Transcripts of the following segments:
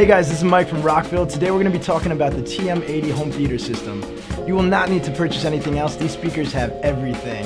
Hey guys, this is Mike from Rockville. Today we're going to be talking about the TM80 home theater system. You will not need to purchase anything else. These speakers have everything.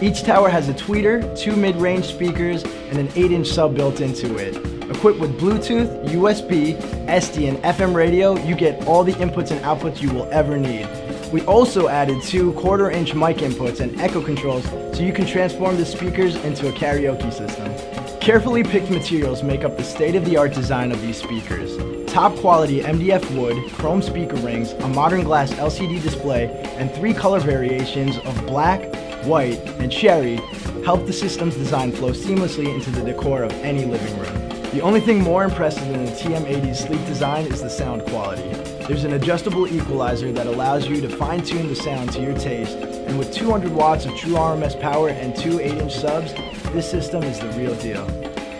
Each tower has a tweeter, two mid-range speakers, and an 8-inch sub built into it. Equipped with Bluetooth, USB, SD, and FM radio, you get all the inputs and outputs you will ever need. We also added two quarter inch mic inputs and echo controls so you can transform the speakers into a karaoke system. Carefully picked materials make up the state-of-the-art design of these speakers. Top quality MDF wood, chrome speaker rings, a modern glass LCD display, and three color variations of black, white, and cherry help the system's design flow seamlessly into the decor of any living room. The only thing more impressive than the TM80's sleek design is the sound quality. There's an adjustable equalizer that allows you to fine-tune the sound to your taste, and with 200 watts of true RMS power and two 8-inch subs, this system is the real deal.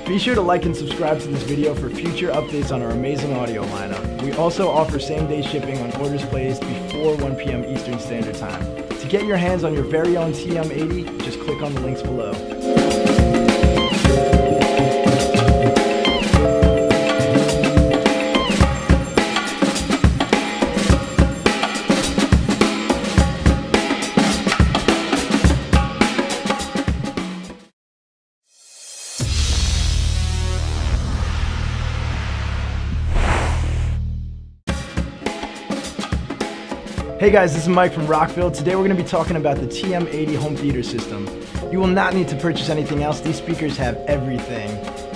Be sure to like and subscribe to this video for future updates on our amazing audio lineup. We also offer same-day shipping on orders placed before 1 p.m. Eastern Standard Time. To get your hands on your very own TM80, just click on the links below. Hey guys, this is Mike from Rockville. Today we're going to be talking about the TM80 home theater system. You will not need to purchase anything else. These speakers have everything.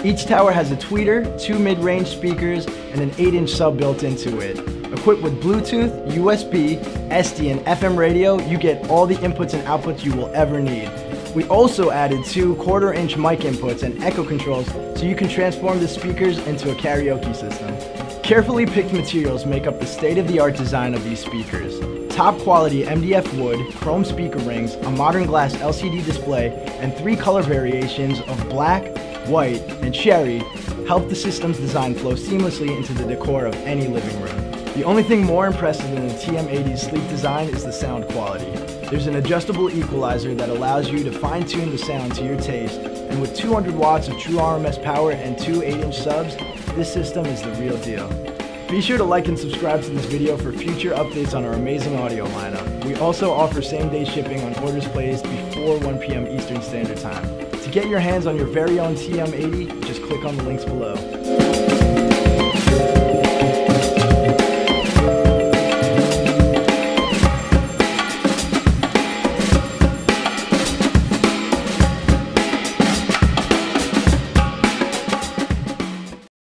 Each tower has a tweeter, two mid-range speakers, and an 8-inch sub built into it. Equipped with Bluetooth, USB, SD, and FM radio, you get all the inputs and outputs you will ever need. We also added two quarter inch mic inputs and echo controls so you can transform the speakers into a karaoke system. Carefully picked materials make up the state-of-the-art design of these speakers. Top quality MDF wood, chrome speaker rings, a modern glass LCD display, and three color variations of black, white, and cherry help the system's design flow seamlessly into the decor of any living room. The only thing more impressive than the TM80's sleek design is the sound quality. There's an adjustable equalizer that allows you to fine-tune the sound to your taste, and with 200 watts of true RMS power and two 8-inch subs, this system is the real deal. Be sure to like and subscribe to this video for future updates on our amazing audio lineup. We also offer same-day shipping on orders placed before 1 p.m. Eastern Standard Time. To get your hands on your very own TM80, just click on the links below.